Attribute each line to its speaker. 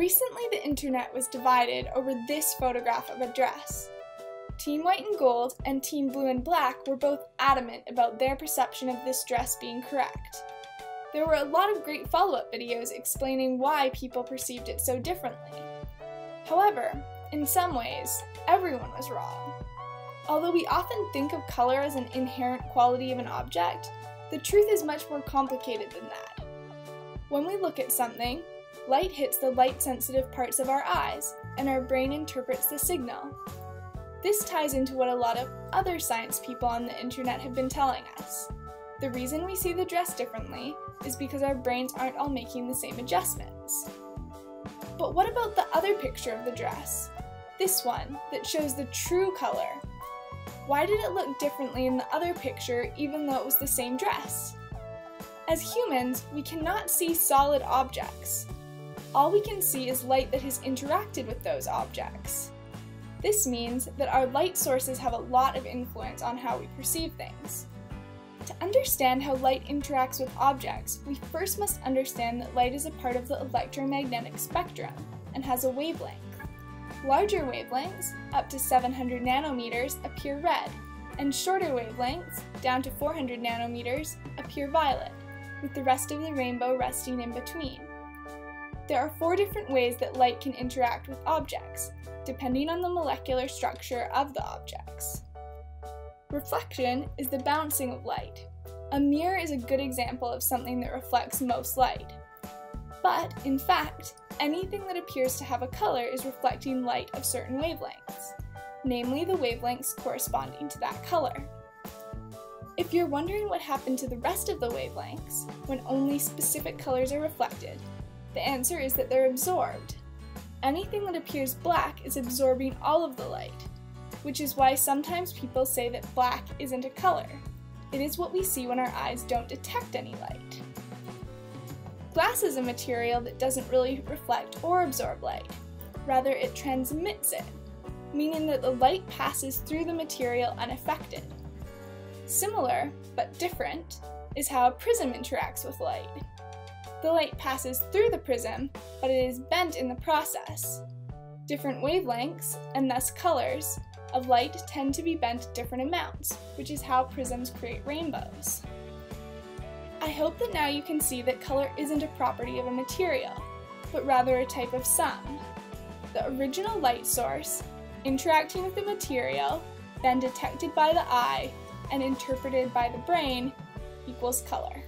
Speaker 1: Recently, the internet was divided over this photograph of a dress. Team White and Gold and Team Blue and Black were both adamant about their perception of this dress being correct. There were a lot of great follow up videos explaining why people perceived it so differently. However, in some ways, everyone was wrong. Although we often think of color as an inherent quality of an object, the truth is much more complicated than that. When we look at something, light hits the light sensitive parts of our eyes, and our brain interprets the signal. This ties into what a lot of other science people on the internet have been telling us. The reason we see the dress differently is because our brains aren't all making the same adjustments. But what about the other picture of the dress? This one, that shows the true color. Why did it look differently in the other picture even though it was the same dress? As humans, we cannot see solid objects. All we can see is light that has interacted with those objects. This means that our light sources have a lot of influence on how we perceive things. To understand how light interacts with objects, we first must understand that light is a part of the electromagnetic spectrum and has a wavelength. Larger wavelengths, up to 700 nanometers, appear red, and shorter wavelengths, down to 400 nanometers, appear violet, with the rest of the rainbow resting in between. There are four different ways that light can interact with objects, depending on the molecular structure of the objects. Reflection is the bouncing of light. A mirror is a good example of something that reflects most light. But, in fact, anything that appears to have a color is reflecting light of certain wavelengths, namely the wavelengths corresponding to that color. If you're wondering what happened to the rest of the wavelengths when only specific colors are reflected, the answer is that they're absorbed. Anything that appears black is absorbing all of the light, which is why sometimes people say that black isn't a color. It is what we see when our eyes don't detect any light. Glass is a material that doesn't really reflect or absorb light. Rather, it transmits it, meaning that the light passes through the material unaffected. Similar, but different, is how a prism interacts with light. The light passes through the prism, but it is bent in the process. Different wavelengths, and thus colors, of light tend to be bent different amounts, which is how prisms create rainbows. I hope that now you can see that color isn't a property of a material, but rather a type of sound. The original light source, interacting with the material, then detected by the eye and interpreted by the brain, equals color.